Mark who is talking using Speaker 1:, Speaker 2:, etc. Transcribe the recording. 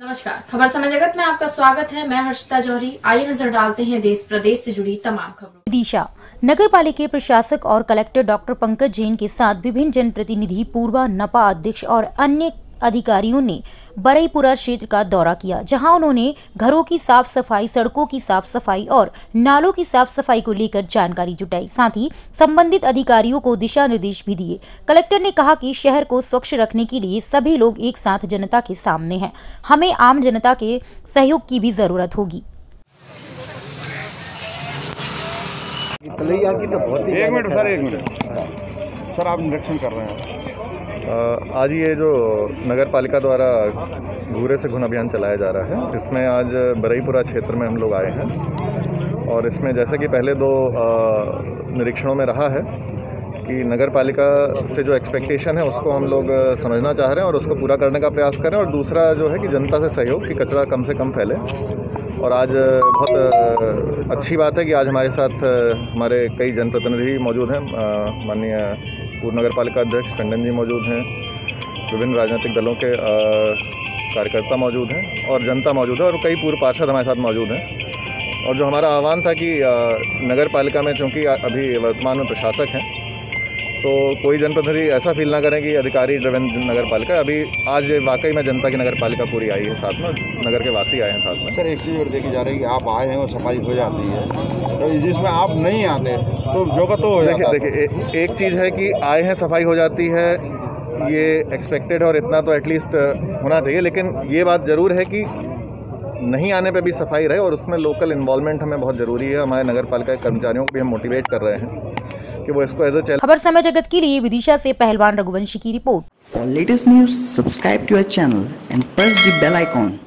Speaker 1: नमस्कार। खबर समय जगत में आपका स्वागत है। मैं हर्षिता जौहरी। आइए नज़र डालते हैं देश प्रदेश से जुड़ी तमाम खबरों
Speaker 2: विदिशा नगर पालिका प्रशासक और कलेक्टर डॉक्टर पंकज जैन के साथ विभिन्न जनप्रतिनिधि, पूर्वा नपा अध्यक्ष और अन्य अधिकारियों ने बरईपुरा क्षेत्र का दौरा किया, जहाँ उन्होंने घरों की साफ़ सफ़ाई सड़कों की साफ़ सफ़ाई और नालों की साफ़ सफ़ाई को लेकर जानकारी जुटाई। साथ ही संबंधित अधिकारियों को दिशा निर्देश भी दिए। कलेक्टर ने कहा कि शहर को स्वच्छ रखने के लिए सभी लोग एक साथ जनता के सामने हैं। हमें आम जनता के सहयोग की भी ज़रूरत होगी।
Speaker 3: एक मिनट, सर, एक मिनट। सर, आप निरीक्षण कर रहे हैं।
Speaker 4: आज ये जो नगर पालिका द्वारा घूरे से घुन अभियान चलाया जा रहा है, इसमें आज बरईपुरा क्षेत्र में हम लोग आए हैं। और इसमें जैसे कि पहले दो निरीक्षणों में रहा है कि नगर पालिका से जो एक्सपेक्टेशन है, उसको हम लोग समझना चाह रहे हैं और उसको पूरा करने का प्रयास करें। और दूसरा जो है कि जनता से सहयोग कि कचरा कम से कम फैले। और आज बहुत अच्छी बात है कि आज हमारे साथ हमारे कई जनप्रतिनिधि मौजूद हैं माननीय पूर्व नगर पालिका अध्यक्ष टंडन जी मौजूद हैं, विभिन्न राजनीतिक दलों के कार्यकर्ता मौजूद हैं और जनता मौजूद है और कई पूर्व पार्षद हमारे साथ मौजूद हैं। और जो हमारा आह्वान था कि नगर पालिका में चूँकि अभी वर्तमान में प्रशासक हैं तो कोई जनप्रतिनिधि ऐसा फील ना करें कि अधिकारी ड्रिवन नगर पालिका अभी आज वाकई में जनता की नगर पालिका पूरी आई है साथ में नगर के वासी आए हैं साथ में।
Speaker 3: सर एक चीज़ और देखी जा रही है कि आप आए हैं और सफ़ाई हो जाती है तो जिसमें आप नहीं आते तो जो का तो
Speaker 4: देखिए देखिए एक चीज़ है कि आए हैं सफ़ाई हो जाती है ये एक्सपेक्टेड है और इतना तो एटलीस्ट होना चाहिए लेकिन ये बात ज़रूर है कि नहीं आने पे भी सफ़ाई रहे और उसमें लोकल इन्वॉल्वमेंट हमें बहुत ज़रूरी है हमारे नगर पालिका के कर्मचारियों को भी हम मोटिवेट कर रहे हैं। कि वो इसको
Speaker 2: खबर समय जगत के लिए विदिशा से पहलवान रघुवंशी की report.
Speaker 5: For latest news subscribe to our channel and press the bell icon